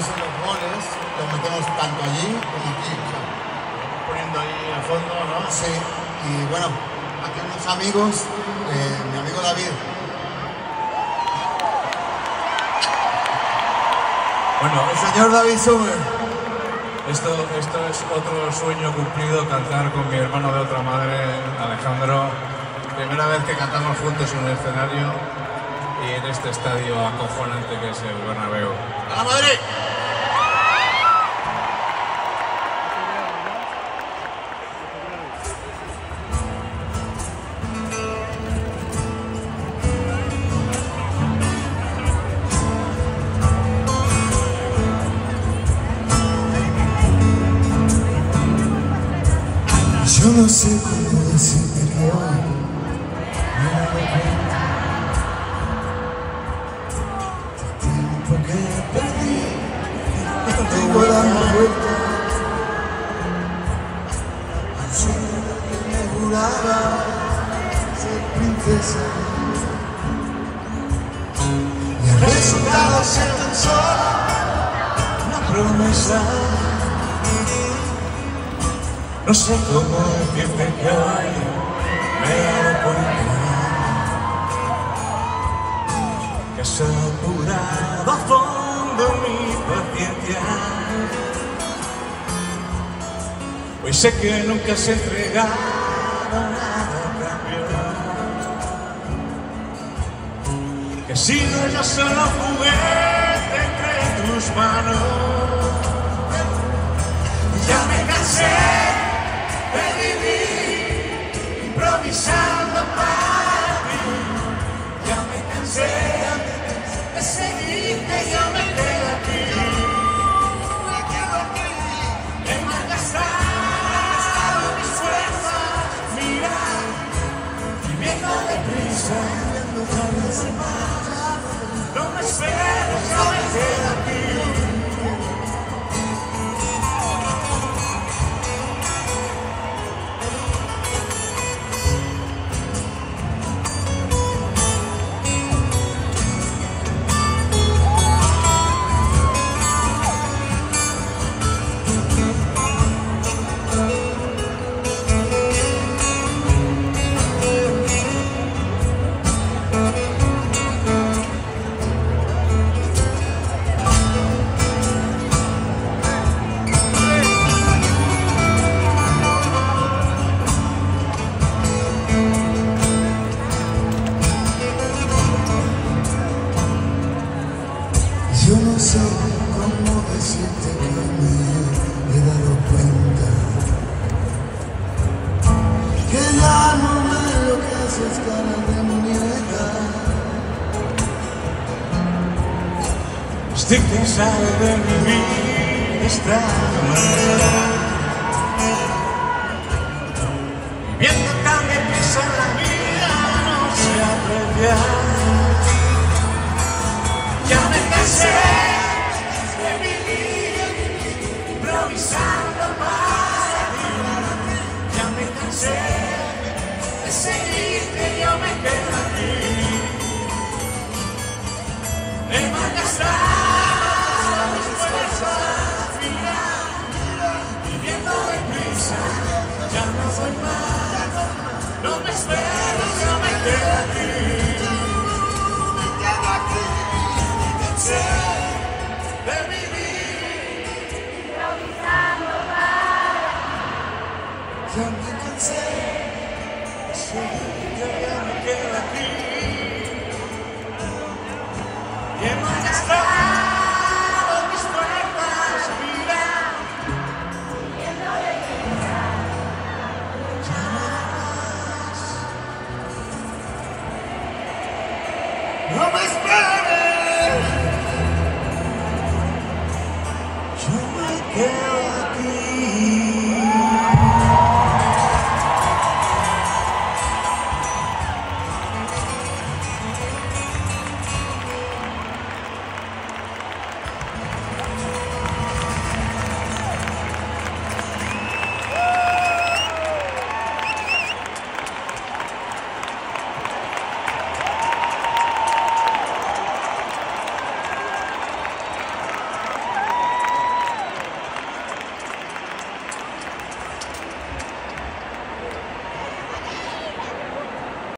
entonces los goles los metemos tanto allí como aquí. o sea, Poniendo ahí a fondo, ¿no? Sí, y bueno, aquí unos amigos, eh, mi amigo David, Bueno, el señor David Summer. esto, esto es otro sueño cumplido, cantar con mi hermano de otra madre, Alejandro. Primera vez que cantamos juntos en un escenario y en este estadio acojonante que es el Bernabéu. ¡A la Madrid! No sé cómo decirte que hoy me dado cuenta del tiempo que perdí. Contigo dando vuelta al sueño que me juraba ser princesa. Y el resultado ser tan una promesa no sé cómo decirte que me he dado cuenta que has apurado a fondo mi paciencia. Hoy sé que nunca has entregado nada a. Que he sido yo solo juguete entre tus manos. Ya me cansé vivir Yo no sé cómo decirte que me he dado cuenta que ya no me lo que haces cara de muñeca. Estoy cansado de vivir de esta manera. Viviendo tan deprisa la vida no se aprecia. Seguirte, yo me quedo aquí. He malgastado de seguir, yo